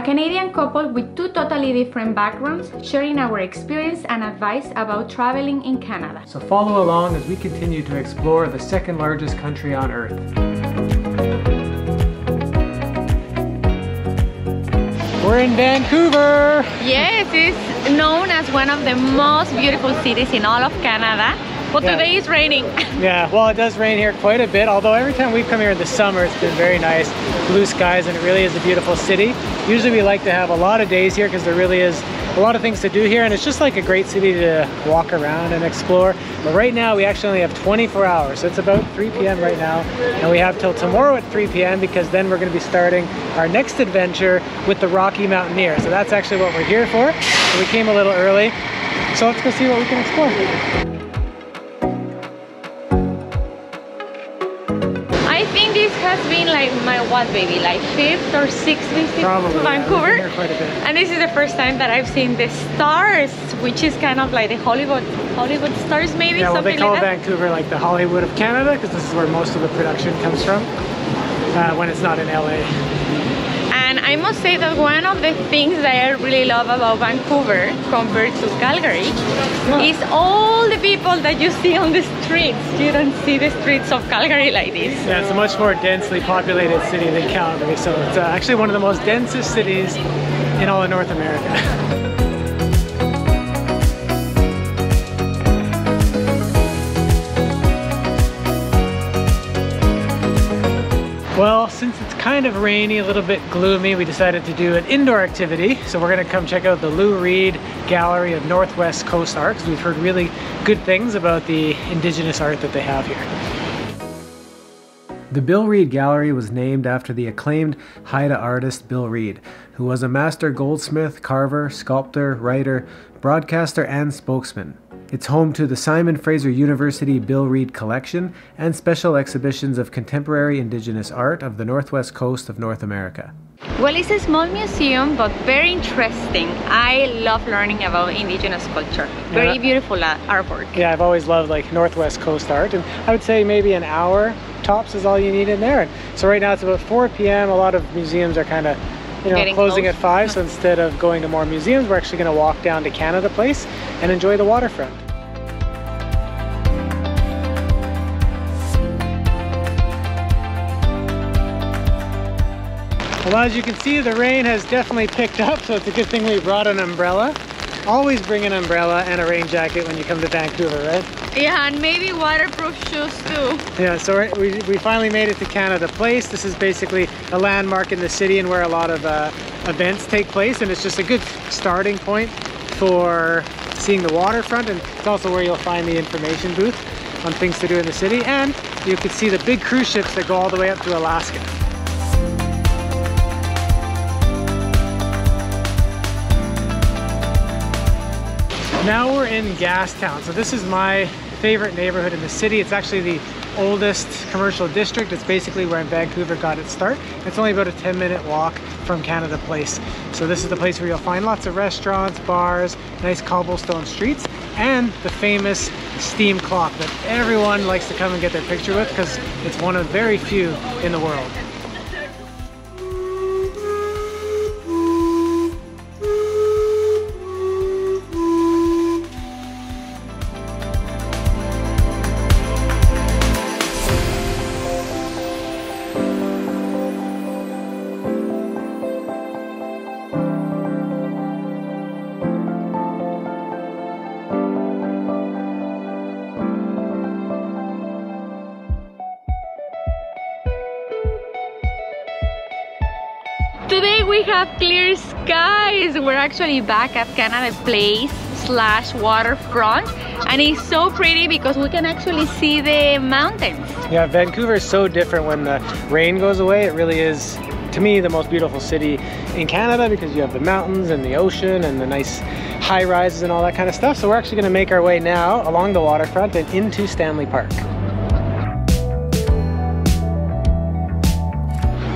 a Canadian couple with two totally different backgrounds sharing our experience and advice about traveling in Canada. So follow along as we continue to explore the second largest country on earth. We're in Vancouver! Yes, it's known as one of the most beautiful cities in all of Canada. But Yeah. today is raining. Yeah, well, it does rain here quite a bit, although every time we've come here in the summer, it's been very nice, blue skies, and it really is a beautiful city. Usually we like to have a lot of days here because there really is a lot of things to do here, and it's just like a great city to walk around and explore. But right now, we actually only have 24 hours, so it's about 3 p.m. right now, and we have till tomorrow at 3 p.m. because then we're going to be starting our next adventure with the Rocky Mountaineer. So that's actually what we're here for. So we came a little early, so let's go see what we can explore. Been like my what baby, like fifth or sixth visit Probably, to yeah, Vancouver. here quite a bit. And this is the first time that I've seen the stars, which is kind of like the Hollywood Hollywood stars maybe, Yeah, well, something they call like that. Vancouver like the Hollywood of Canada because this is where most of the production comes from uh, when it's not in LA. And I must say that one of the things that I really love about Vancouver compared to Calgary is all the people that you see on the streets. You don't see the streets of Calgary like this. Yeah, it's a much more densely populated city than Calgary, so it's uh, actually one of the most densest cities in all of North America. Well, kind of rainy, a little bit gloomy, we decided to do an indoor activity. So we're gonna come check out the Lou Reed Gallery of Northwest Coast Art because we've heard really good things about the indigenous art that they have here. The Bill Reid Gallery was named after the acclaimed Haida artist Bill Reid, who was a master goldsmith, carver, sculptor, writer, broadcaster, and spokesman. It's home to the Simon Fraser University Bill Reid Collection and special exhibitions of contemporary indigenous art of the northwest coast of North America. Well, it's a small museum, but very interesting. I love learning about indigenous culture. Very Yeah. beautiful uh, artwork. Yeah, I've always loved like Northwest Coast art, and I would say maybe an hour tops is all you need in there. And so right now it's about 4 p.m. A lot of museums are kind of you know closing close. at 5, so instead of going to more museums, we're actually going to walk down to Canada Place and enjoy the waterfront. Well, as you can see, the rain has definitely picked up, so it's a good thing we brought an umbrella. Always bring an umbrella and a rain jacket when you come to Vancouver, right? Yeah, and maybe waterproof shoes too. Yeah, so we, we finally made it to Canada Place. This is basically a landmark in the city and where a lot of uh, events take place, and it's just a good starting point for seeing the waterfront, and it's also where you'll find the information booth on things to do in the city, and you can see the big cruise ships that go all the way up to Alaska. Now we're in Gastown. So this is my favorite neighborhood in the city. It's actually the oldest commercial district. It's basically where Vancouver got its start. It's only about a 10 minute walk from Canada Place. So this is the place where you'll find lots of restaurants, bars, nice cobblestone streets, and the famous steam clock that everyone likes to come and get their picture with because it's one of very few in the world. Today we have clear skies. We're actually back at Canada Place slash waterfront and it's so pretty because we can actually see the mountains. Yeah, Vancouver is so different when the rain goes away. It really is, to me, the most beautiful city in Canada because you have the mountains and the ocean and the nice high rises and all that kind of stuff. So we're actually going to make our way now along the waterfront and into Stanley Park.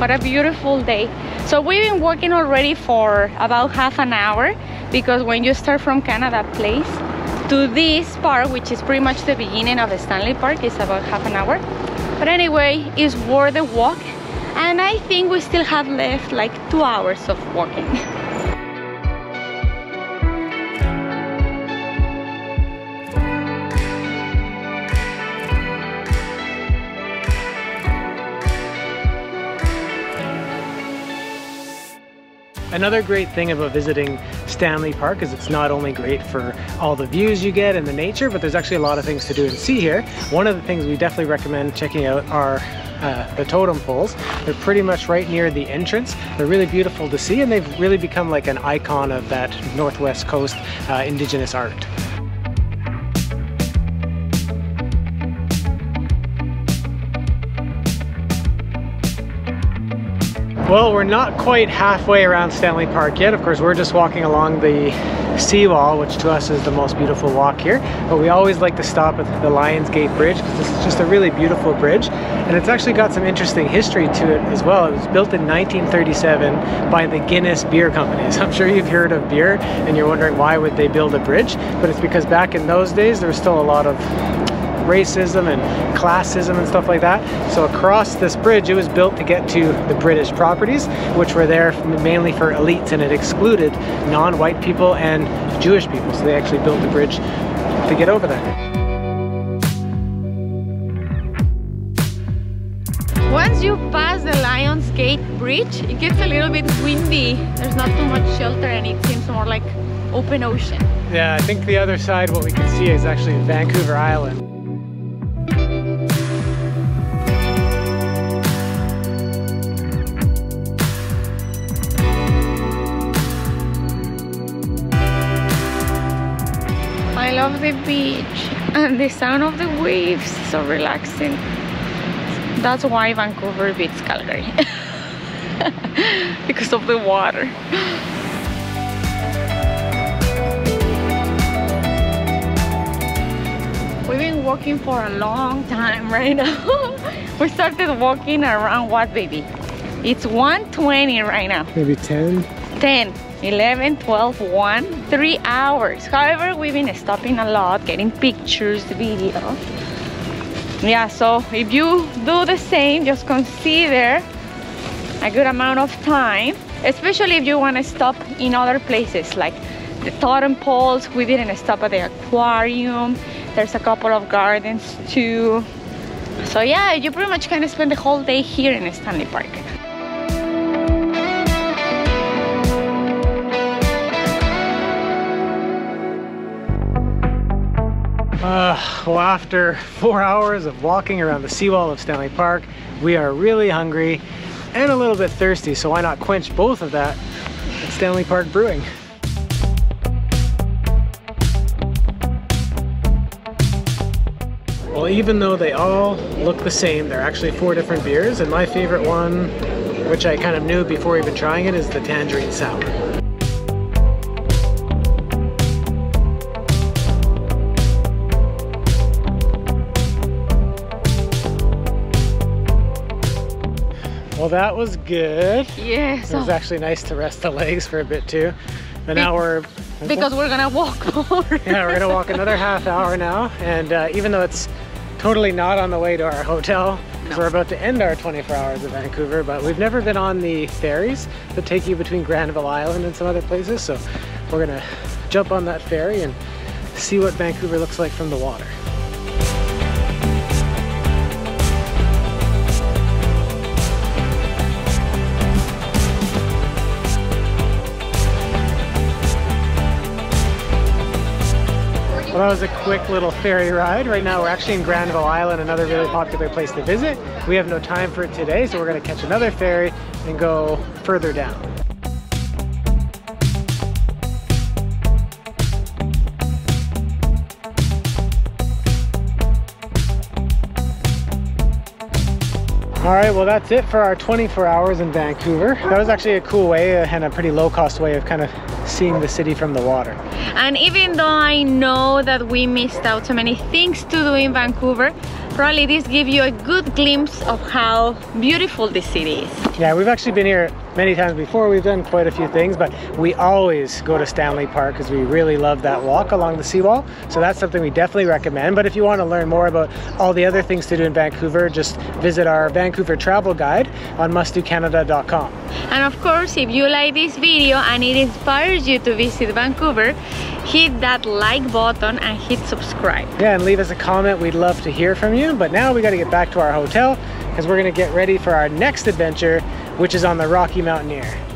What a beautiful day. So we've been walking already for about half an hour because when you start from Canada Place to this park, which is pretty much the beginning of Stanley Park, it's about half an hour. But anyway, it's worth the walk And I think we still have left like two hours of walking. Another great thing about visiting Stanley Park is it's not only great for all the views you get and the nature, but there's actually a lot of things to do and see here. One of the things we definitely recommend checking out are uh, the totem poles. They're pretty much right near the entrance. They're really beautiful to see and they've really become like an icon of that Northwest Coast uh, indigenous art. Well, we're not quite halfway around Stanley Park yet. Of course, we're just walking along the seawall, which to us is the most beautiful walk here. But we always like to stop at the Lions Gate Bridge because this is just a really beautiful bridge. And it's actually got some interesting history to it as well. It was built in 1937 by the Guinness Beer Company. So I'm sure you've heard of beer and you're wondering why would they build a bridge? But it's because back in those days, there was still a lot of racism and classism and stuff like that. So across this bridge, it was built to get to the British properties, which were there mainly for elites and it excluded non-white people and Jewish people. So they actually built the bridge to get over there. Once you pass the Lions Gate Bridge, it gets a little bit windy. There's not too much shelter and it seems more like open ocean. Yeah, I think the other side, what we can see is actually Vancouver Island. Love the beach and the sound of the waves so relaxing. That's why Vancouver beats Calgary because of the water. We've been walking for a long time right now. We started walking around what baby? It's 120 right now. Maybe 10 10 11 12 1 3 hours. However we've been stopping a lot getting pictures videos yeah so if you do the same just consider a good amount of time especially if you want to stop in other places like the totem poles. We didn't stop at the aquarium. There's a couple of gardens too. So yeah you pretty much can spend the whole day here in stanley park Uh, well, after four hours of walking around the seawall of Stanley Park, we are really hungry and a little bit thirsty, so why not quench both of that at Stanley Park Brewing. Well, even though they all look the same, they're actually four different beers, and my favorite one, which I kind of knew before even trying it, is the Tangerine Sour. Well, that was good. Yes. It was actually nice to rest the legs for a bit too. But Be now we're... Because we're gonna walk more. yeah, we're gonna walk another half hour now. And uh, even though it's totally not on the way to our hotel, no. we're about to end our 24 hours of Vancouver, but we've never been on the ferries that take you between Granville Island and some other places. So we're gonna jump on that ferry and see what Vancouver looks like from the water. Well, that was a quick little ferry ride. Right now we're actually in Granville Island, another really popular place to visit. We have no time for it today, so we're gonna catch another ferry and go further down. All right, well that's it for our 24 hours in Vancouver. That was actually a cool way and a pretty low cost way of kind of seeing the city from the water. And even though I know that we missed out so many things to do in Vancouver, probably this gives you a good glimpse of how beautiful the city is. Yeah, we've actually been here many times before. We've done quite a few things, but we always go to Stanley Park because we really love that walk along the seawall. So that's something we definitely recommend. But if you want to learn more about all the other things to do in Vancouver, just visit our Vancouver travel guide on mustdocanada.com. And of course, if you like this video and it inspires you to visit Vancouver, hit that like button and hit subscribe. Yeah, and leave us a comment. We'd love to hear from you. But now we got to get back to our hotel because we're going to get ready for our next adventure, which is on the Rocky Mountaineer.